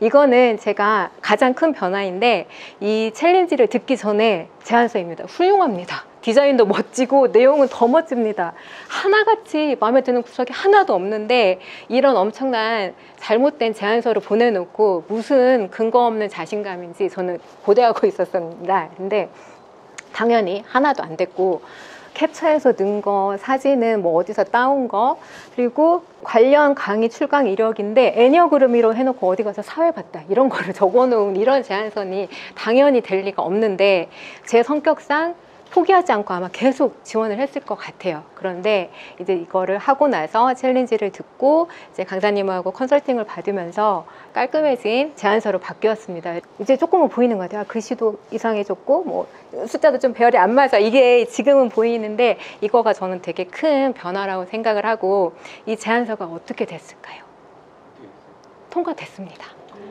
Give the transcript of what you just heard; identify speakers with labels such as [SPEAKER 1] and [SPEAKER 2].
[SPEAKER 1] 이거는 제가 가장 큰 변화인데 이 챌린지를 듣기 전에 제안서입니다. 훌륭합니다. 디자인도 멋지고 내용은 더 멋집니다. 하나같이 마음에 드는 구석이 하나도 없는데 이런 엄청난 잘못된 제안서를 보내놓고 무슨 근거 없는 자신감인지 저는 고대하고 있었습니다. 근데 당연히 하나도 안 됐고 캡처해서 넣은 거, 사진은 뭐 어디서 따온 거, 그리고 관련 강의 출강 이력인데 애니어그램으로 해놓고 어디 가서 사회 봤다. 이런 거를 적어놓은 이런 제안선이 당연히 될 리가 없는데 제 성격상 포기하지 않고 아마 계속 지원을 했을 것 같아요. 그런데 이제 이거를 하고 나서 챌린지를 듣고 이제 강사님하고 컨설팅을 받으면서 깔끔해진 제안서로 바뀌었습니다. 이제 조금은 보이는 것 같아요. 아, 글씨도 이상해졌고 뭐 숫자도 좀 배열이 안 맞아. 이게 지금은 보이는데 이거가 저는 되게 큰 변화라고 생각을 하고 이 제안서가 어떻게 됐을까요? 통과됐습니다.